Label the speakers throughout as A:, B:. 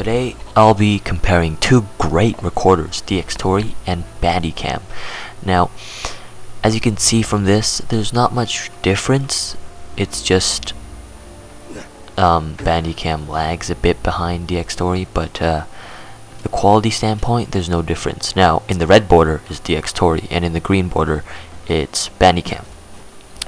A: Today I'll be comparing two great recorders, Dxtory and Bandicam. Now, as you can see from this, there's not much difference. It's just um, Bandicam lags a bit behind Dxtory, but uh, the quality standpoint, there's no difference. Now, in the red border is Dxtory, and in the green border, it's Bandicam.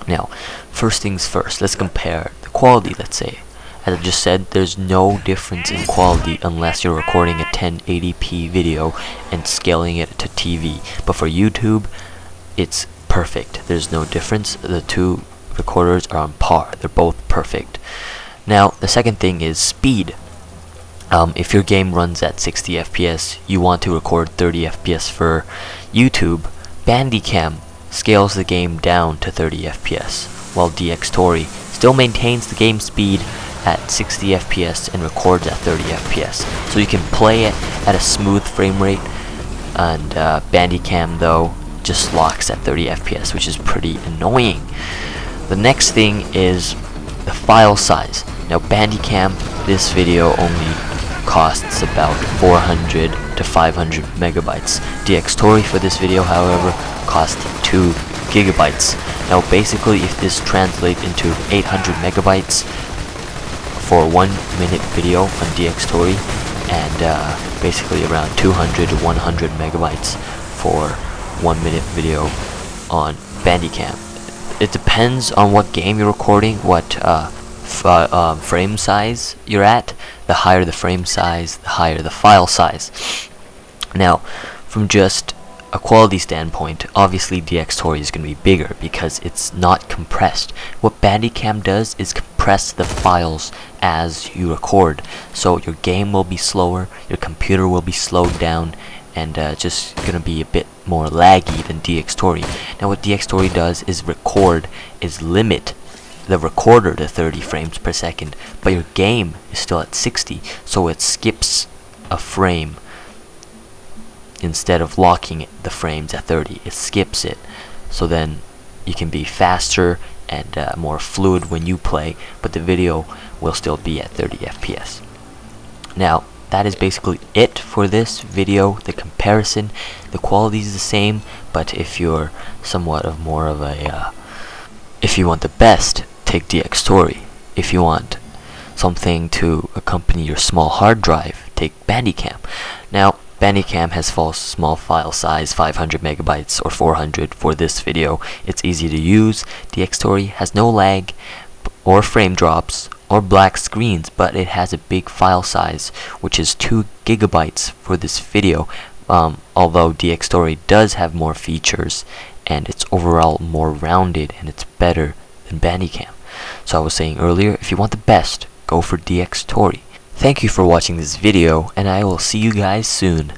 A: Now, first things first, let's compare the quality, let's say. As I just said, there's no difference in quality unless you're recording a 1080p video and scaling it to TV. But for YouTube, it's perfect. There's no difference. The two recorders are on par. They're both perfect. Now, the second thing is speed. Um, if your game runs at 60 FPS, you want to record 30 FPS for YouTube, Bandicam scales the game down to 30 FPS, while Dxtory still maintains the game speed at 60 FPS and records at 30 FPS. So you can play it at a smooth frame rate, and uh, Bandicam though just locks at 30 FPS, which is pretty annoying. The next thing is the file size. Now Bandicam, this video only costs about 400 to 500 megabytes. Dxtory for this video, however, cost 2 gigabytes. Now basically if this translates into 800 megabytes for one minute video on Dxtory and uh, basically around 200 to 100 megabytes for one minute video on Bandicam. It depends on what game you're recording, what uh, uh, um, frame size you're at. The higher the frame size, the higher the file size. Now, from just a quality standpoint, obviously Dxtory is going to be bigger because it's not compressed. What Bandicam does is compress the files as you record. So your game will be slower, your computer will be slowed down, and uh, just going to be a bit more laggy than Dxtory. Now what Dxtory does is record, is limit the recorder to 30 frames per second, but your game is still at 60, so it skips a frame instead of locking the frames at 30 it skips it. So then you can be faster and uh, more fluid when you play but the video will still be at 30 FPS now that is basically it for this video. The comparison the quality is the same but if you're somewhat of more of a uh, if you want the best take Dxtory if you want something to accompany your small hard drive take Bandicam. Now Bandicam has false small file size 500 megabytes or 400 for this video. It's easy to use. Dxtory has no lag or frame drops or black screens, but it has a big file size, which is 2 gigabytes for this video. Um, although Dxtory does have more features and it's overall more rounded and it's better than Bandicam. So I was saying earlier, if you want the best, go for Dxtory. Thank you for watching this video, and I will see you guys soon.